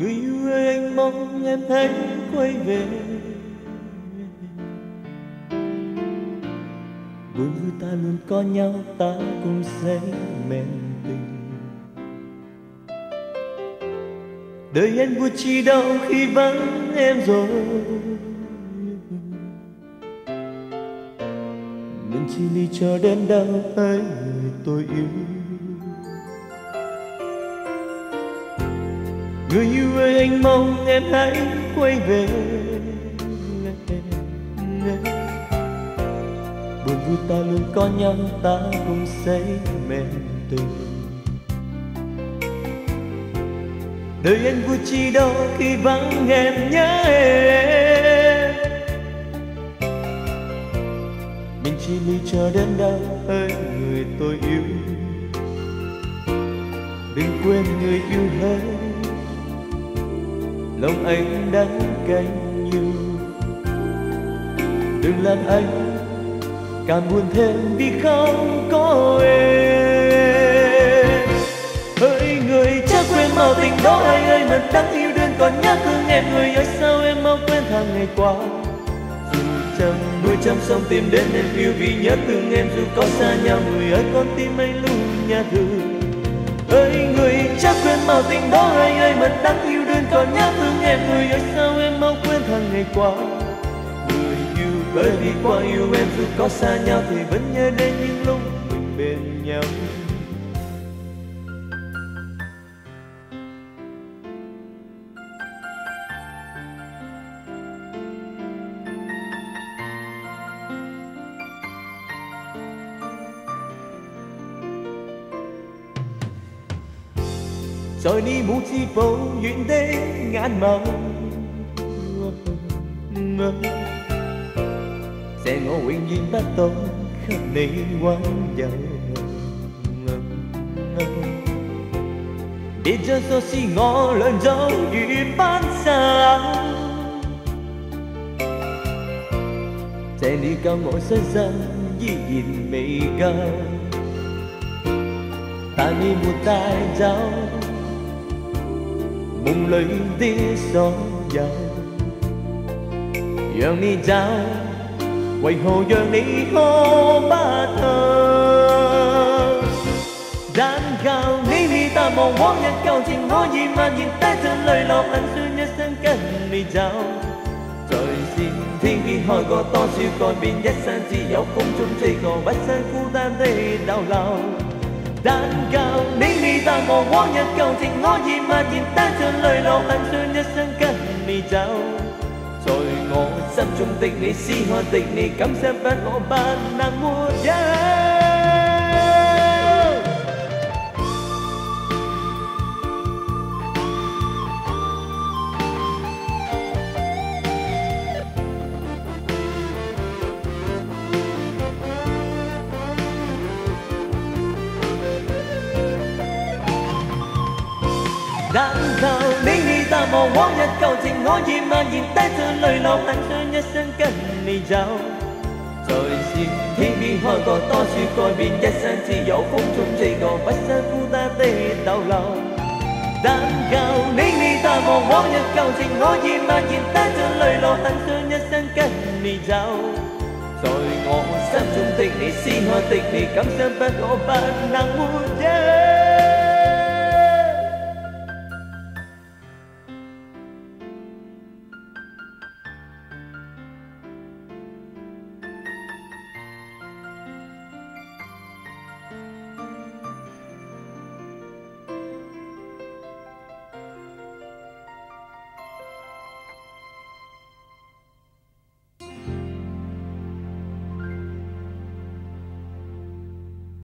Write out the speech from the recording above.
người yêu ơi anh mong em hãy quay về. Buồn vui ta luôn có nhau, ta cùng say men tình. Đời anh vui chi đâu khi vắng em rồi. Mình chỉ ly cho đến đâu ấy người tôi yêu. Người yêu ơi, anh mong em hãy quay về. Buồn vui ta luôn có nhau, ta cùng say men tình. Đời anh vui chi đâu khi vắng em nhớ em. Mình chỉ ly chờ đến đâu ơi người tôi yêu. Đừng quên người yêu hết lòng anh đắng cay nhiều đừng làm anh, càng buồn thêm vì không có em. Hỡi người chắc quên màu tình đó anh ơi mình đang yêu đương còn nhớ thương em. Người ơi, sao em mau quên tháng ngày qua? Dù trăm đuôi trăm sông tìm đến em, yêu vì nhớ thương em. Dù có xa nhau, người ơi, con tim anh luôn nhớ thương ơi người chắc quên màu tình đó anh ơi mình đang yêu còn nhớ thương em, người ơi sao em mau quên thằng ngày qua. Người yêu bởi vì qua yêu em, dù có xa nhau thì vẫn nhớ đến những lúc mình bên nhau. rồi đi một chi phố远的眼眸，这我永远不懂给你温柔。别再说是我俩早已分手，这你救我伤心依然未够，但你没带走。 梦里的所有，让你走，为何让你看不透？但求你未淡忘往日旧情，可以蔓延带着泪流，很想一生跟你走。在线天边开过多少改变，一生只有风中追过，不想孤单的逗留。 但求你未淡忘往日旧情，我已默然带着泪流，很想一生跟你走。在我心中的你，思看的你，感傷不我不能没有。但求你未淡忘往日旧情，可以蔓延，带着泪流，很想一生跟你走。在线天边开过多少改变，一生只有风中追过，不想孤单的逗留。但求你未淡忘往日旧情，可以蔓延，带着泪流，很想一生跟你走。在我心中的你，思爱的你，感伤不可不能没有。